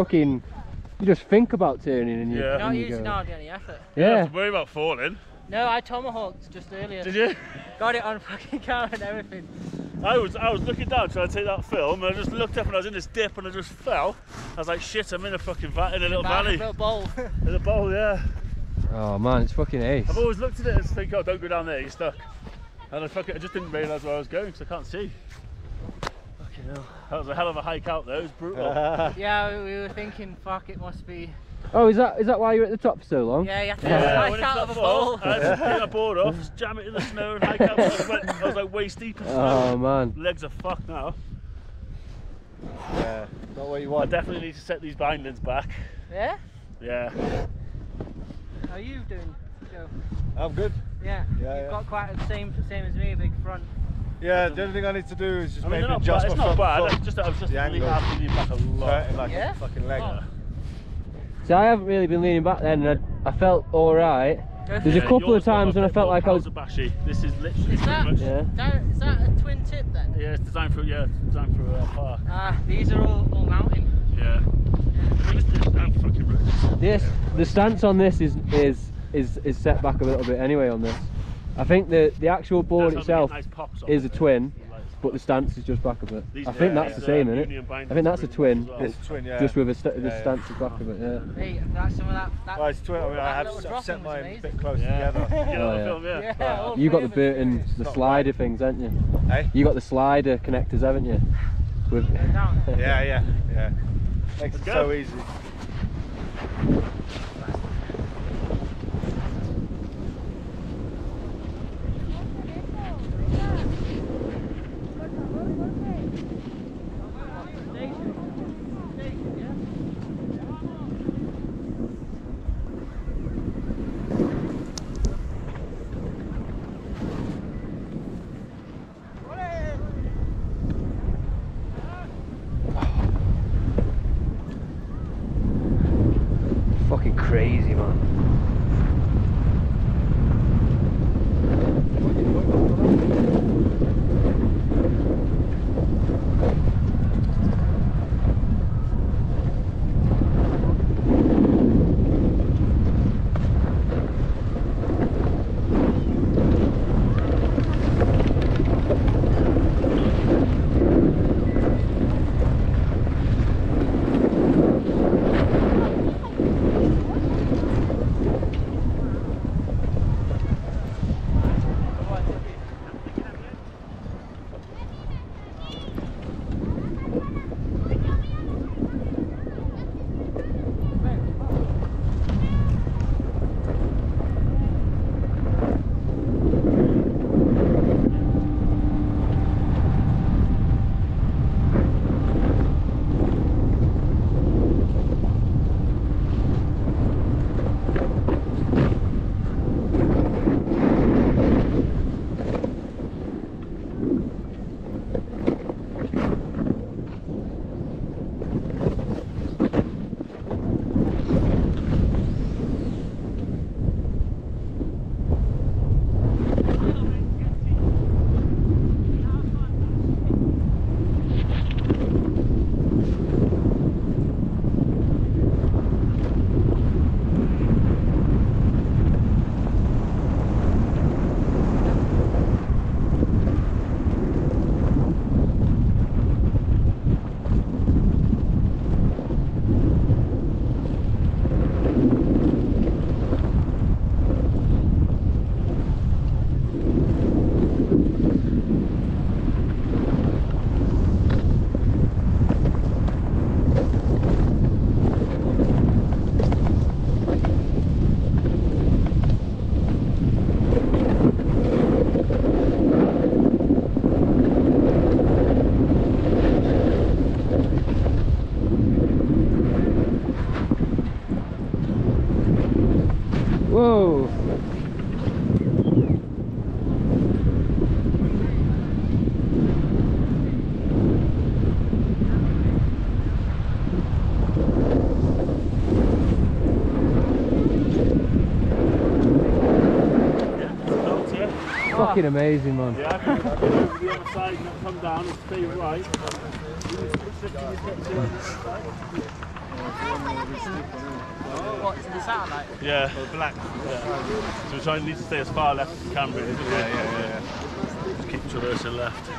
fucking, you just think about turning and you, Yeah. Not and you using go. hardly any effort. You don't Yeah. have to worry about falling. No, I tomahawked just earlier. Did you? Got it on fucking camera and everything. I was I was looking down trying to take that film and I just looked up and I was in this dip and I just fell. I was like, shit, I'm in a fucking va- in a little Back, valley. Little bowl. In a bowl, yeah. Oh man, it's fucking ace. I've always looked at it and think, oh, don't go down there, you're stuck. And I fucking I just didn't realise where I was going because I can't see. Fucking. That was a hell of a hike out there, it was brutal. yeah, we, we were thinking, fuck, it must be. Oh, is that is that why you're at the top for so long? Yeah, you have to Yeah, hike out of a fall, bowl. I had to take a board off, jam it in the snow and hike out. I was, went, I was like waist deep in snow. Oh man. Legs are fucked now. Yeah, not what you want. I definitely need to set these bindings back. Yeah? Yeah. How are you doing, Joe? I'm good. Yeah. Yeah, You've yeah. got quite the same same as me, big front. Yeah, the only thing I need to do is just I mean, maybe not adjust bad. It's my not bad. foot. It's just that I was just The really angle. hard to lean back a lot. Hurting like Yeah? a fucking leg. Oh. See, I haven't really been leaning back then, and I, I felt all right. There's a couple of times when I felt like I was. Kawasaki. This is literally Is pretty that, much. Yeah. that, is that a twin tip then? Yeah, it's designed for yeah, it's designed for a park. Ah, these are all, all mountain. Yeah. I mean, it's just damn fucking right. This the stance on this is is is is set back a little bit anyway on this. I think the the actual board That's how itself nice pops off is a it. twin, Like, but the stance is just back a bit. these I think yeah, that's the these same, are isn't union it? bindings I think that's a really twin, as well. It's twin, yeah. just with a st- the Yeah. stance is back a bit. Yeah. Hey, that's some of that. that Well, it's twin. I mean, that I have little s- dropping set was mine a amazing. bit close Yeah. together. You know Oh, the yeah. film, yeah. Yeah, all You got the three of us Burton, doing the not slider things, haven't you? Hey? You got the slider connectors, haven't you? With Yeah, yeah, yeah. Makes it go. so easy. crazy, man. Thank you. fucking amazing, man. Yeah, I can go over the other side and come down and stay right. What, to the satellite? Yeah, or black. Yeah. So we're trying to stay as far left as Canberra. Yeah, yeah, yeah, yeah. Just keep traversing left.